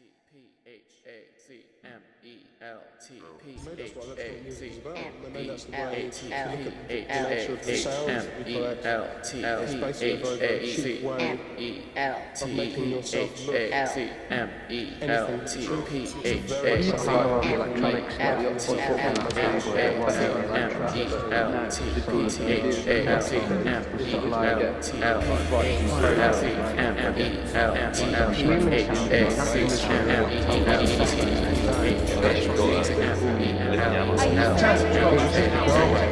guaranteed. P H A C M E L T P Maybe that's H what A electronic music C is about. M E that's the L way T to look at P H the nature of the A sounds M that we E collect. L T L It's P basically a H very, very A cheap C way M E L T P H A C M E L anything T cheap. P It's H very A C sort of M like E electronics, like the L other T ones, M what E kind of L thing, T whatever, M like E L No, T it's P not H really A good. C M E It's not L like T it. L L C M E L T L P H A C M E L T Derek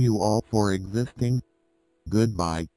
You all for existing. Goodbye.